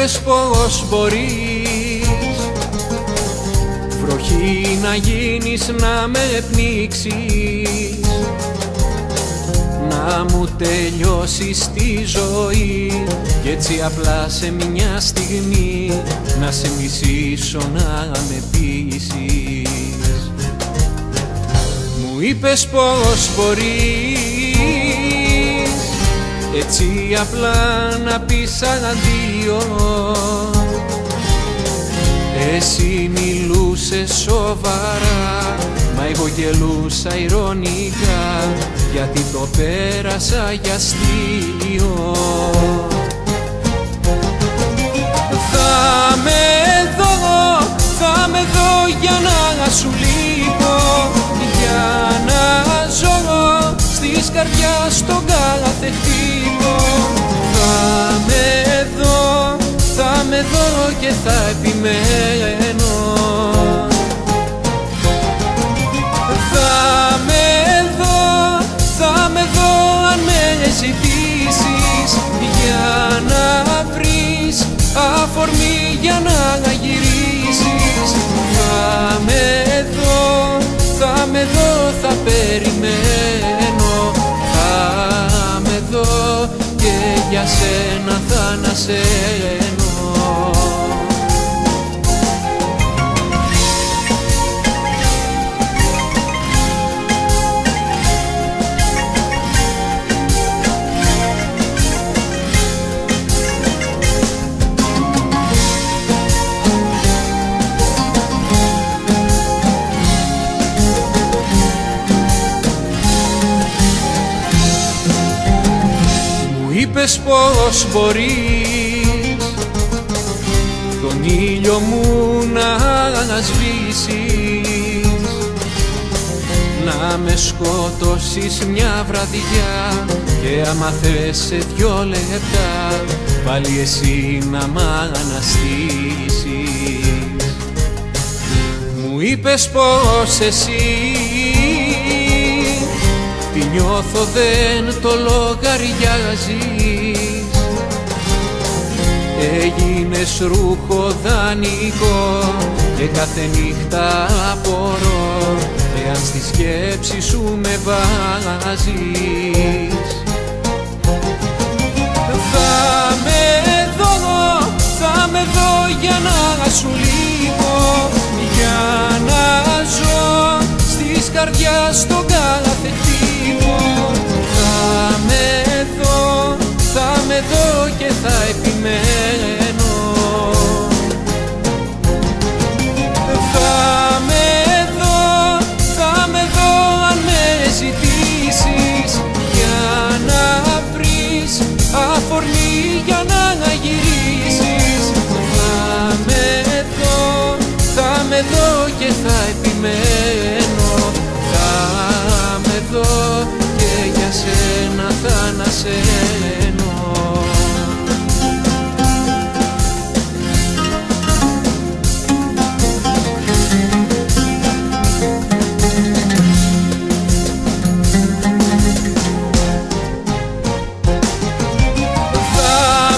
είπες πως μπορείς. Βροχή να γίνεις να με πνίξεις. Να μου τελειώσεις τη ζωή. Κι έτσι απλά σε μια στιγμή Να σε μισήσω να με πείσεις. Μου είπες πως μπορείς έτσι απλά να πεις αντίο. Εσύ μιλούσες σοβαρά Μα εγώ γελούσα ηρωνικά Γιατί το πέρασα για αστείο Θα με δω, θα με δω για να σου λείπω Για να ζω στις καρδιάς τον και θα επιμένω. Θα με δω, θα με δω αν με ζητήσεις Για να βρεις αφορμή για να γυρίσεις. Θα με δω, θα με δω, θα περιμένω. Θα με δω και για σένα θα ανασένω είπες πως μπορείς. Τον ήλιο μου να ανασβήσεις. Να με σκοτώσεις μια βραδιά και άμα θες σε δυο λεπτά πάλι εσύ να μ' αναστήσεις. Μου είπες πως εσύ τι νιώθω δεν το λογαριάζεις. Έγινες ρούχο δανεικό και κάθε νύχτα απορώ εάν στη σκέψη σου με βάζεις. Θα με δω, θα με δω για να σου λείπω για να ζω στις καρδιάς στον κάθε θα με δω, θα με δω και θα επιμένω. Θα με δω, θα με δω αν με ζητήσεις Για να βρεις αφορμή για να γυρίσεις. Θα με δω, θα με δω και θα επιμένω Θα με δω και για σένα θα ανασένω Θα